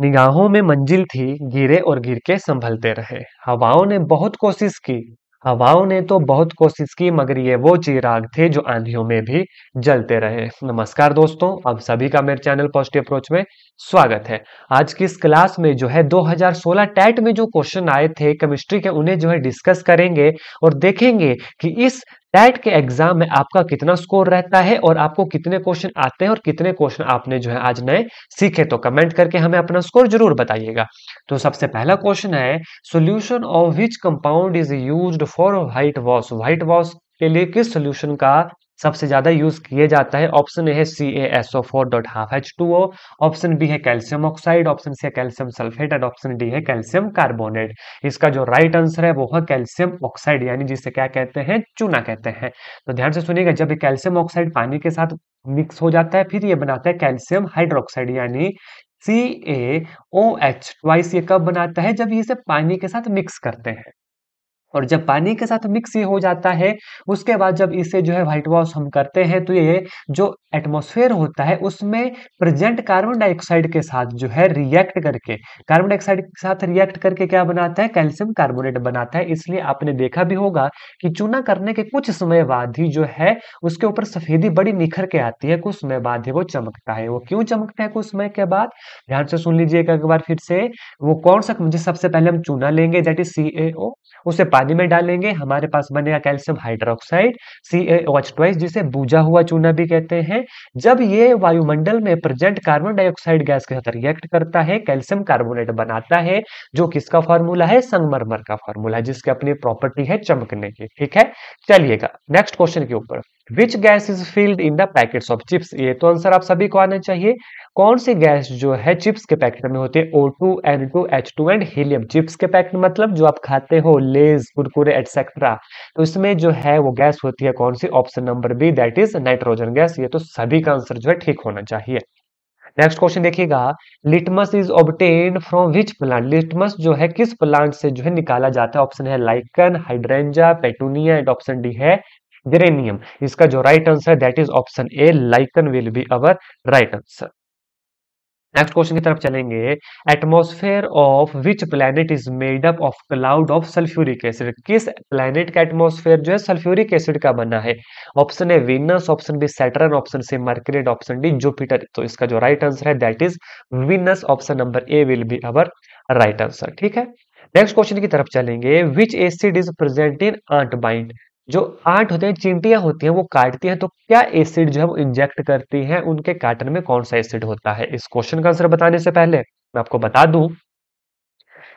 निगाहों में मंजिल थी, गिरे और गिर के संभलते रहे। हवाओं ने बहुत कोशिश की। हवाओं ने तो बहुत कोशिश की, मगर ये वो चिराग थे जो आंधियों में भी जलते रहे। नमस्कार दोस्तों, आप सभी का मेरे चैनल पॉजिटिव अप्रोच में स्वागत है। आज की इस क्लास में जो है 2016 टैट में जो क्वेश्चन आए थे, केमिस्ट्री के उन्हें जो है डिस्कस करेंगे और देखेंगे कि इस टैट के एग्ज़ाम में आपका कितना स्कोर रहता है और आपको कितने क्वेश्चन आते हैं और कितने क्वेश्चन आपने जो है आज नए सीखे तो कमेंट करके हमें अपना स्कोर ज़रूर बताइएगा। तो सबसे पहला क्वेश्चन है solution of which compound is use for white wash white wash के लिए किस सोल्यूशन का सबसे ज़्यादा यूज़ किए जाता है। ऑप्शन ए है C A S O four dot half H two O option B है कैल्शियम ऑक्साइड, ऑप्शन सी है calcium sulphate and option D है कैल्शियम कार्बोनेट। इसका जो राइट आंसर है वो है कैल्शियम ऑक्साइड, यानी जिसे क्या कहते हैं? चूना कहते हैं। तो ध्यान से सुनिएगा, जब ये कैल्शियम ऑक्साइड पानी के साथ मिक्स हो जाता है, फिर ये बनाता है कैल्शियम हाइड्रोक्साइड, यानी सी ए ओ एच ट्वाइस ये कब बनाता है? जब इसे पानी के साथ मिक्स करते हैं। और जब पानी के साथ मिक्स ये हो जाता है, उसके बाद जब इसे जो है व्हाइट वॉश हम करते हैं तो ये जो एटमॉस्फेयर होता है, उसमें प्रेजेंट कार्बन डाइऑक्साइड के साथ जो है रिएक्ट करके कार्बन डाइऑक्साइड के साथ रिएक्ट करके क्या बनाता है? कैल्शियम कार्बोनेट बनाता है। इसलिए आपने देखा भी होगा कि चूना करने के कुछ समय बाद ही जो है, उसके ऊपर सफेदी बड़ी निखर के आती है। कुछ समय बाद ही वो चमकता है। वो क्यों चमकता है? कुछ समय के बाद? ध्यान से सुन लीजिएगा एक बार फिर से, वो कौन सा सबसे पहले हम चूना लेंगे दैट इज़ सी उसे पानी में डालेंगे। हमारे पास बनेगा calcium hydroxide C H twice जिसे बूझा हुआ चूना भी कहते हैं। जब ये वायुमंडल में प्रेजेंट कार्बन डाइऑक्साइड गैस के साथ रिएक्ट करता है, कैल्शियम कार्बोनेट बनाता है, जो किसका फॉर्मूला है? संगमरमर का फॉर्मूला, जिसकी अपनी प्रॉपर्टी है चमकने की। ठीक है? चलिएगा, नेक्स्ट क्वेश्चन के ऊपर। Which gas is filled in the packets of chips ये तो आंसर आप सभी को आना चाहिए। कौन सी गैस जो है चिप्स के पैकेट में होती है? O two N two H two and helium chips के पैकेट मतलब जो आप खाते हो लेज कुरकुरे एटसेट्रा तो इसमें जो है वो गैस होती है कौन सी? Option number B that is nitrogen gas ये तो सभी का आंसर जो है ठीक होना चाहिए। नेक्स्ट क्वेश्चन देखिएगा। Litmus is obtain from which plant litmus जो है किस प्लांट से जो है निकाला जाता है? ऑप्शन है lichen hydrangea petunia and option D है जेरेनियम इसका जो राइट आंसर है that is option A lichen will be our right answer next question की तरफ़ चलेंगे atmosphere of which planet is made up of cloud of sulphuric acid किस planet का atmosphere जो है सल्फ्यूरिक एसिड का बना है option A Venus option B Saturn option C Mercury option D Jupiter तो इसका जो राइट आंसर है that is Venus option number A will be our right answer ठीक है नेक्स्ट क्वेश्चन की तरफ़ चलेंगे which acid is present in ant bite जो आंट होते हैं चींटियाँ होती हैं, वो काटती हैं तो क्या एसिड जो है वो इंजेक्ट करती हैं? उनके काटन में कौन सा एसिड होता है? इस क्वेश्चन का आंसर बताने से पहले मैं आपको बता दूँ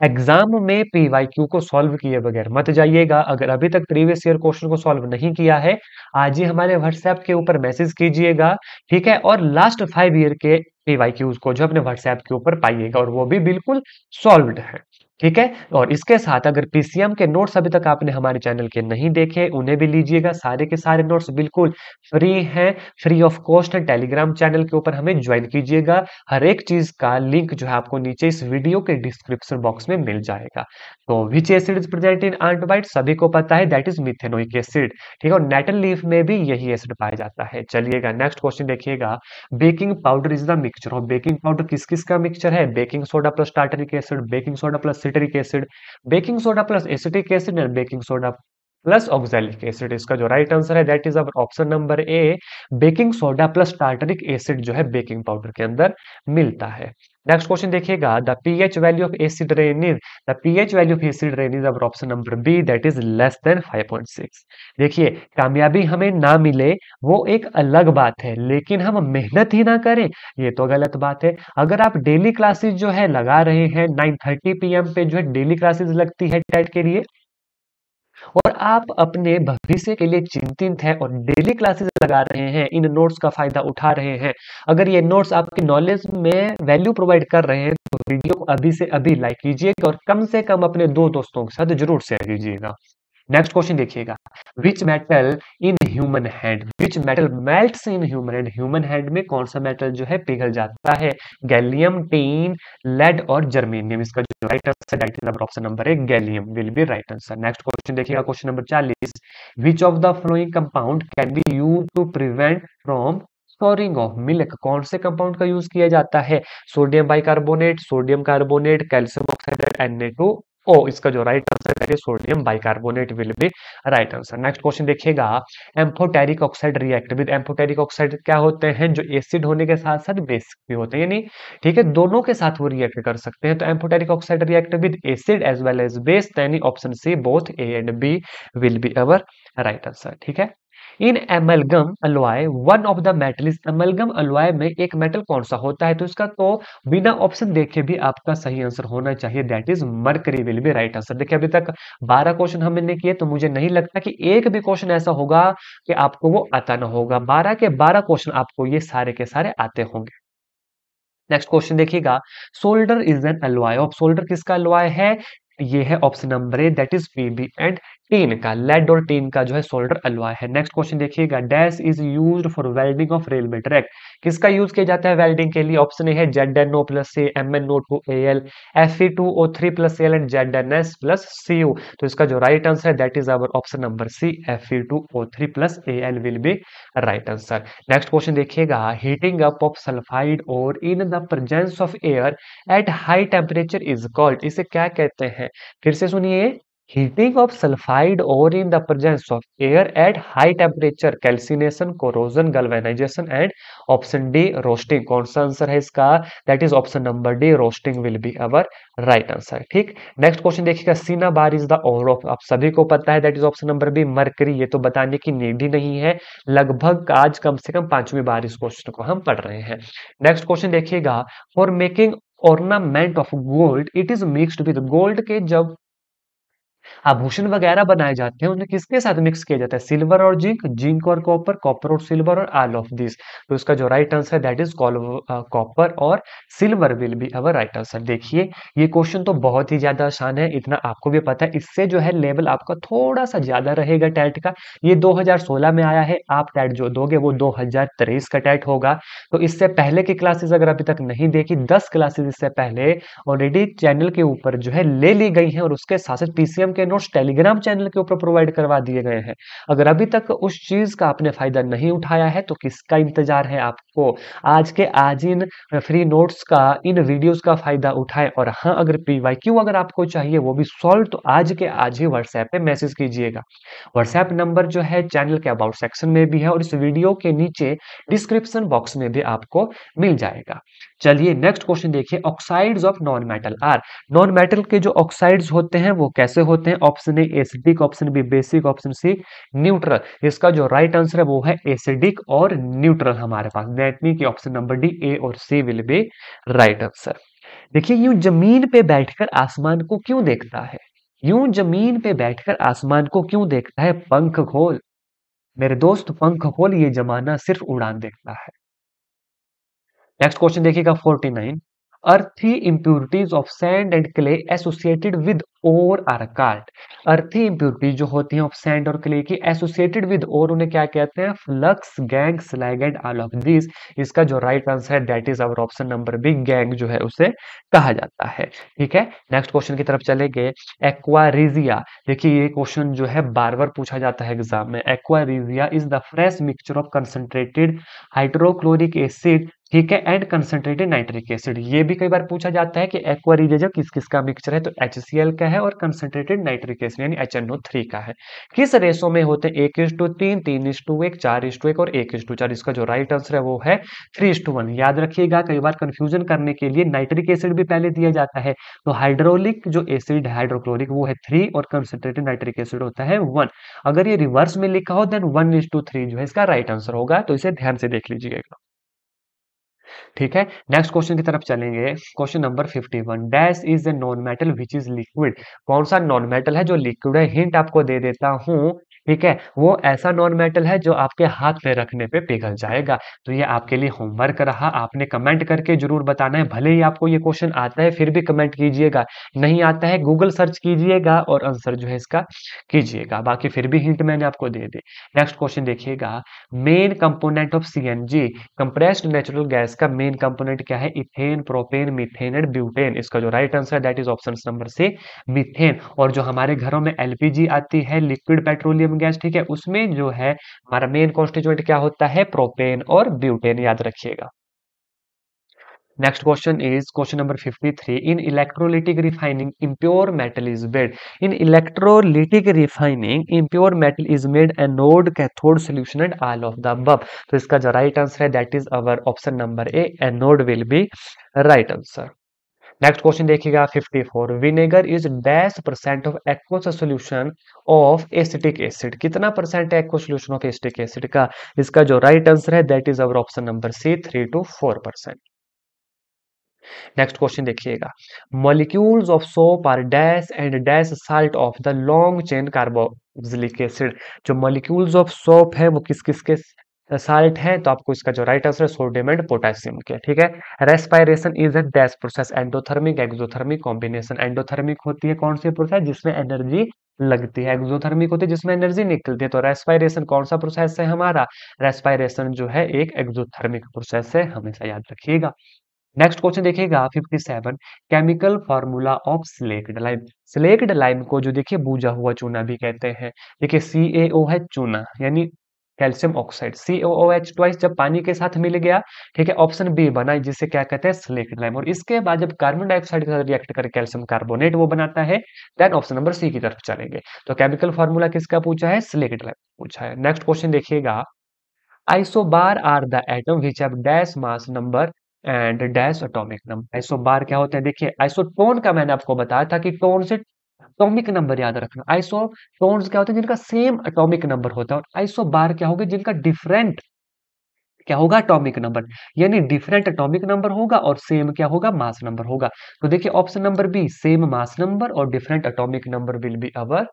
एग्ज़ाम में पीवाईक्यू को सॉल्व किए बगैर मत जाइएगा। अगर अभी तक प्रीवियस ईयर क्वेश्चन को सॉल्व नहीं किया है, आज ही हमारे व्हाट्सएप के ऊपर मैसेज कीजिएगा, ठीक है? और लास्ट फाइव ईयर के पीवाईक्यूज को जो अपने व्हाट्सएप के ऊपर पाइएगा, और वो भी बिल्कुल सॉल्व है। ठीक है? और इसके साथ अगर पीसीएम के नोट्स अभी तक आपने हमारे चैनल के नहीं देखे, उन्हें भी लीजिएगा। सारे के सारे नोट्स बिल्कुल फ्री हैं। फ्री ऑफ़ कॉस्ट है। टेलीग्राम चैनल के ऊपर हमें ज्वाइन कीजिएगा। हर एक चीज़ का लिंक जो है आपको नीचे इस वीडियो के डिस्क्रिप्शन बॉक्स में मिल जाएगा। तो which acid is present in ant bite सभी को पता है दैट इज़ मिथेनोइक एसिड ठीक है? और नेटल लीफ में भी यही एसिड पाया जाता है। चलिएगा नेक्स्ट क्वेश्चन देखिएगा। Baking powder is the mixture of baking powder किस किस का मिक्सचर है? Baking soda plus tartaric acid baking soda plus citric acid baking soda plus acetic acid and baking soda. Plus oxalic acid इसका जो right answer है that is our option number A baking soda plus tartaric acid जो है baking powder के अंदर मिलता है। Next question देखिएगा the pH value of acid rain is the pH value of acid rain is our option number B that is less than 5.6 देखिए, कामयाबी हमें ना मिले, वो एक अलग बात है, लेकिन हम मेहनत ही ना करें, ये तो गलत बात है। अगर आप डेली क्लासेस जो है लगा रहे हैं 9:30 पीएम पे जो है डेली क्लासेस लगती है टेट के लिए आप अपने भविष्य के लिए चिंतित हैं और डेली क्लासेस लगा रहे हैं, इन नोट्स का फ़ायदा उठा रहे हैं। अगर ये नोट्स आपके नॉलेज में वैल्यू प्रोवाइड कर रहे हैं तो वीडियो को अभी से अभी लाइक कीजिएगा और कम से कम अपने दो दोस्तों के साथ ज़रूर शेयर कीजिएगा। नेक्स्ट क्वेश्चन देखिएगा. Which metal in human hand which metal melts in human hand human hand में कौन सा मेटल जो है पिघल जाता है? गैलियम टीन लेड और जर्मेनियम इसका जो right answer right number option number है gallium will be right answer next question देखिएगा क्वेश्चन नंबर चालीस. Which of the following compound can be use to prevent from storing of milk कौन से compound का use किया जाता है? Sodium bicarbonate sodium carbonate calcium oxide N O इसका जो राइट आंसर है sodium bicarbonate will be right answer next question देखिएगा। Amphoteric oxide react with amphoteric oxide क्या होते हैं? जो एसिड होने के साथ साथ बेसिक भी होते हैं, यानी ठीक है, दोनों के साथ वो रिएक्ट कर सकते हैं। तो amphoteric oxide react with acid as well as base यानी option C both A and B will be our right answer ठीक है? In amalgam alloy one of the metal इस एमलगम अलॉय में एक मेटल कौन सा होता है? तो इसका तो बिना ऑप्शन देखे भी आपका सही आंसर होना चाहिए। That is mercury will be right answer देखिए, अभी तक 12 क्वेश्चन हमने किए तो मुझे नहीं लगता कि एक भी क्वेश्चन ऐसा होगा कि आपको वो आता ना होगा। 12 के 12 क्वेश्चन आपको ये सारे के सारे आते होंगे। नेक्स्ट क्वेश्चन देखिएगा। Solder is an alloy of solder किसका अलॉय है? ये है option number A that is PB and tin का लेड और टीन का जो है सोल्डर अलॉय है। नेक्स्ट क्वेश्चन देखिएगा। Dash is used for welding of railway track किसका यूज़ किया जाता है वेल्डिंग के लिए? ऑप्शन ए है Z N O plus C M N O two A L F E two O three plus L and Z N S plus C U तो इसका जो राइट आंसर है that is our option number C F E two O three plus A L will be right answer next question देखिएगा। Heating up of sulphide और in the presence of air at high temperature is called इसे क्या कहते हैं? फिर से सुनिए। Heating of sulphide और in the presence of air at high temperature calcination corrosion galvanisation and option D roasting कौन सा आंसर है इसका? That is option number D roasting will be our right answer ठीक? नेक्स्ट क्वेश्चन देखिएगा. Cinnabar is the ore of आप सभी को पता है that is option number B mercury ये तो बताने की नीड ही नहीं है। लगभग आज कम से कम पांचवी बार इस क्वेश्चन को हम पढ़ रहे हैं। नेक्स्ट क्वेश्चन देखिएगा. For making ornament of gold it is mixed with gold के जब आभूषण वगैरह बनाए जाते हैं, उन्हें किसके साथ मिक्स किया जाता है? सिल्वर और जिंक जिंक और कॉपर कॉपर और सिल्वर और ऑल ऑफ़ दिस तो इसका जो right answer that is copper और silver will be our right answer देखिए, ये क्वेश्चन तो बहुत ही ज़्यादा आसान है, इतना आपको भी पता है। इससे जो है लेवल आपका थोड़ा सा ज़्यादा रहेगा टैट का। ये 2016 में आया है, आप टैट जो दोगे, वो 2023 का टैट होगा। तो इससे पहले की क्लासेस अगर अभी तक नहीं देखी, दस क्लासेस इससे पहले ऑलरेडी चैनल के ऊपर जो है, ले ली गई है और उसके साथ साथ पीसीएम के नोट्स टेलीग्राम चैनल के ऊपर प्रोवाइड करवा दिए गए हैं। अगर अभी तक उस चीज़ का आपने फ़ायदा नहीं उठाया है तो किसका इंतज़ार है आपको आज के आज इन फ्री नोट्स का, इन वीडियोस का फ़ायदा उठाए। और हाँ अगर पीवाई क्यू अगर आपको चाहिए, वो भी सॉल्व तो आज के आज ही व्हाट्सएप पे मैसेज कीजिएगा। व्हाट्सएप नंबर जो है चैनल के अबाउट सेक्शन में भी है और इस वीडियो के नीचे डिस्क्रिप्शन बॉक्स में भी आपको मिल जाएगा। चलिए नेक्स्ट क्वेश्चन देखिए oxides of non metal are non metal के जो ऑक्साइड्स होते हैं, वो कैसे होते हैं? Option A acidic option B basic option C neutral इसका जो राइट right आंसर है, वो है एसिडिक और न्यूट्रल हमारे पास। दैट मीन की ऑप्शन नंबर डी ए और C will be right answer देखिए, यूँ ज़मीन पे बैठकर आसमान को क्यों देखता है? यूँ ज़मीन पे बैठकर आसमान को क्यों देखता है? पंख खोल। मेरे दोस्त, पंख खोल, ये जमाना सिर्फ़ उड़ान देखता है। नेक्स्ट क्वेश्चन देखिएगा 49 earthy impurities of sand and clay associated with ore are called earthy impurity जो होती हैं ऑफ़ सैंड और क्ले की, एसोसिएटेड विद और उन्हें क्या कहते हैं? Flux gangue slag and all of this इसका जो राइट आंसर है that is our option number B gangue जो है उसे कहा जाता है। ठीक है? नेक्स्ट क्वेश्चन की तरफ़ चलेंगे। एक्वारिजिया। देखिए, ये क्वेश्चन जो है बार बार पूछा जाता है एग्ज़ाम में। Aqua regia is the fresh mixture of concentrated hydrochloric acid ठीक है एंड कंसंट्रेटेड नाइट्रिक एसिड ये भी कई बार पूछा जाता है कि एक्वा रिजेजर किस किस का मिक्सचर है तो एच का है और कंसंट्रेटेड नाइट्रिक एसिड यानी एच एन ओ थ्री का है। किस रेसो में होते हैं? एक इज़ टू तीन तीन इज़ टू एक, चार इज़ टू एक और एक इज़ टू चार, इसका जो राइट आंसर है वो है थ्री इज़ टू वन याद रखिएगा, कई बार कंफ्यूजन करने के लिए नाइट्रिक एसिड भी पहले दिया जाता है। तो हाइड्रोलिक जो एसिड हाइड्रोक्लोरिक वो है थ्री और कंसंट्रेटेड नाइट्रिक एसिड होता है वन अगर ये रिवर्स में लिखा हो then one is to three जो है इसका राइट आंसर होगा तो इसे ध्यान से देख लीजिएगा। ठीक है? नेक्स्ट क्वेश्चन की तरफ़ चलेंगे। Question number 51 dash is a non metal which is liquid कौन सा नॉन मेटल है जो लिक्विड है? हिंट आपको दे देता हूँ। ठीक है? वो ऐसा नॉन मेटल है जो आपके हाथ पे रखने पे पिघल जाएगा। तो ये आपके लिए होमवर्क रहा। आपने कमेंट करके ज़रूर बताना है। भले ही आपको ये क्वेश्चन आता है, फिर भी कमेंट कीजिएगा। नहीं आता है गूगल सर्च कीजिएगा और आंसर जो है इसका कीजिएगा। बाकी फिर भी हिंट मैंने आपको दे दी। नेक्स्ट क्वेश्चन देखिएगा। Main component of C N G compressed natural gas का मेन कंपोनेंट क्या है? Ethane propane methane and butane इसका जो right answer that is option number C methane और जो हमारे घरों में एलपीजी आती है लिक्विड पेट्रोलियम मीडियम गैस ठीक है उसमें जो है हमारा मेन कॉन्स्टिट्यूएंट क्या होता है प्रोपेन और ब्यूटेन याद रखिएगा Next question is question number 53. In electrolytic refining, impure metal is made. In electrolytic refining, impure metal is made anode, cathode solution and all of the above. तो इसका जो right answer है that is our option number A. Anode will be right answer. Next question देखिएगा 54 vinegar is dash percent of aqueous solution of acetic acid कितना percent है aqueous solution of acetic acid का? इसका जो right right answer है that is our option number C three to four percent next question देखिएगा. Molecules of soap are dash and dash salt of the long chain carboxylic acid जो molecules of soap है, वो किस किस के salt है तो आपको इसका जो राइट आंसर है सोडियम एंड पोटेशियम के, ठीक है? Respiration is a dash process endothermic exothermic combination endothermic होती है कौन सी प्रोसेस जिसमें एनर्जी लगती है। एक्सोथर्मिक होती है, जिसमें एनर्जी निकलती है। तो रेस्पायरेशन कौन सा प्रोसेस है हमारा? रेस्पायरेशन जो है, एक एक्सोथर्मिक प्रोसेस है। हमेशा याद रखिएगा। नेक्स्ट क्वेश्चन देखिएगा 57 chemical formula of slaked lime slaked lime को जो देखिए, बूझा हुआ चूना भी कहते हैं। देखिए सी है चूना, यानी calcium oxide C O H twice जब पानी के साथ मिल गया, ठीक है, ऑप्शन बी बना जिसे क्या कहते हैं स्लेक्ड लाइम और इसके बाद जब कार्बन डाइऑक्साइड के साथ रिएक्ट कर कैल्शियम कार्बोनेट वो बनाता है देन ऑप्शन नंबर सी की तरफ़ चलेंगे। तो केमिकल फॉर्मूला किसका पूछा है? स्लेक्ड लाइम पूछा है। नेक्स्ट क्वेश्चन देखिएगा। Isobar are the atom which have dash mass number and dash atomic number isobar क्या होता है? देखिए आइसोटोन का मैंने आपको बताया था कि टोन से अटोमिक नंबर याद रखना। आइसोटोन्स क्या होते हैं? जिनका सेम अटोमिक नंबर होता है और आइसोबार क्या होगा? जिनका डिफरेंट क्या होगा? अटोमिक नंबर यानी डिफरेंट अटोमिक नंबर होगा और सेम क्या होगा? मास नंबर होगा। तो देखिए option number B same mass number और different atomic number will be our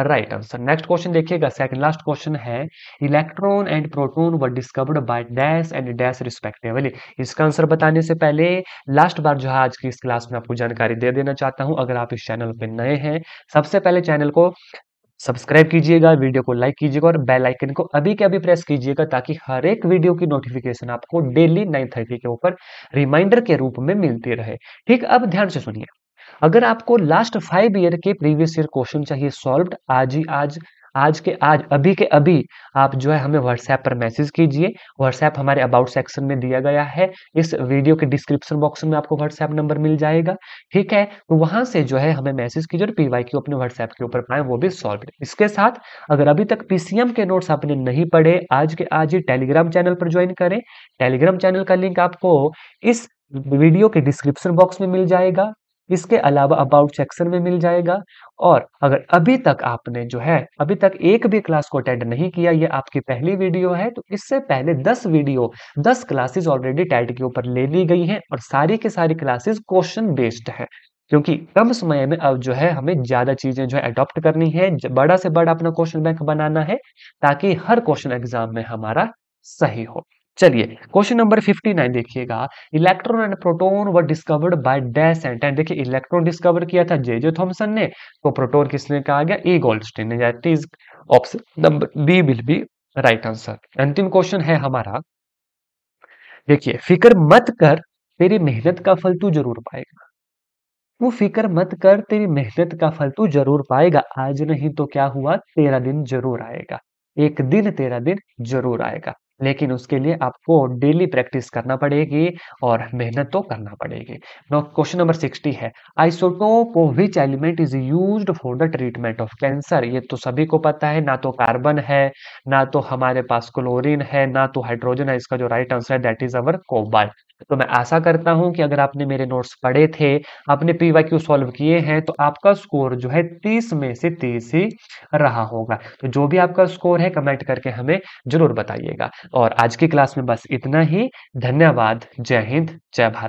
right answer next question देखिएगा। सेकंड लास्ट क्वेश्चन है। Electron and proton were discovered by dash and dash respectively इसका answer बताने से पहले लास्ट बार जो है आज की इस क्लास में आपको जानकारी दे देना चाहता हूँ। अगर आप इस चैनल पर नए हैं सबसे पहले चैनल को सब्सक्राइब कीजिएगा, वीडियो को लाइक कीजिएगा और बेल आइकन को अभी के अभी प्रेस कीजिएगा ताकि हर एक वीडियो की नोटिफिकेशन आपको डेली नाइन थर्टी के ऊपर रिमाइंडर के रूप में मिलती रहे। ठीक, अब ध्यान से सुनिए। अगर आपको लास्ट फाइव ईयर के प्रीवियस ईयर क्वेश्चन चाहिए सॉल्व आज ही आज आज के, आज, अभी के, अभी आप जो है हमें व्हाट्सएप पर मैसेज कीजिए। व्हाट्सएप हमारे अबाउट सेक्शन में दिया गया है। इस वीडियो के डिस्क्रिप्शन बॉक्स में आपको व्हाट्सएप नंबर मिल जाएगा। ठीक है? तो वहाँ से जो है हमें मैसेज कीजिए और पीवाई क्यू अपने व्हाट्सएप के ऊपर पाए वो भी सॉल्व इसके साथ, अगर अभी तक पीसीएम के नोट्स आपने नहीं पढ़े, आज के, आज ही टेलीग्राम चैनल पर ज्वाइन करें। टेलीग्राम चैनल का लिंक आपको इस वीडियो के डिस्क्रिप्शन बॉक्स में मिल जाएगा। इसके अलावा अबाउट सेक्शन में मिल जाएगा। और अगर अभी तक आपने जो है, अभी तक एक भी क्लास को अटेंड नहीं किया, ये आपकी पहली वीडियो है तो इससे पहले 10 वीडियो 10 क्लासेस ऑलरेडी टेट के ऊपर ले ली गई हैं और सारी की सारी क्लासेस क्वेश्चन बेस्ड है। क्योंकि कम समय में अब जो है, हमें ज़्यादा चीज़ें जो है अडॉप्ट करनी है बड़ा से बड़ा अपना क्वेश्चन बैंक बनाना है, ताकि हर क्वेश्चन एग्ज़ाम में हमारा सही हो। चलिए क्वेश्चन नंबर 59 देखिएगा। Electron and proton were discovered by dash and देखिए इलेक्ट्रॉन डिस्कवर किया था जे जे थॉमसन ने। तो प्रोटोन किसने कहा गया? ए गोल्डस्टीन ने। That is option number B will be right answer अंतिम क्वेश्चन है हमारा। देखिए, फ़िक्र मत कर, तेरी मेहनत का फल तू ज़रूर पाएगा। वो फ़िक्र मत कर, तेरी मेहनत का फल तू ज़रूर पाएगा। आज नहीं तो क्या हुआ? तेरा दिन ज़रूर आएगा। एक दिन तेरा दिन ज़रूर आएगा। लेकिन उसके लिए आपको डेली प्रैक्टिस करना पड़ेगी और मेहनत तो करना पड़ेगी। नो क्वेश्चन नंबर सिक्सटी है। Isotope which element is used for the treatment of cancer ये तो सभी को पता है, ना तो कार्बन है, ना तो हमारे पास क्लोरीन है, ना तो हाइड्रोजन है, इसका जो राइट आंसर है दैट इज़ अवर कोबाल्ट तो मैं आशा करता हूँ कि अगर आपने मेरे नोट्स पढ़े थे, आपने पी वाई पीवाईक्यू सॉल्व किए हैं तो आपका स्कोर जो है 30 में से 30 ही रहा होगा। तो जो भी आपका स्कोर है कमेंट करके हमें ज़रूर बताइएगा। और आज की क्लास में बस इतना ही। धन्यवाद। जय हिंद। जय भारत।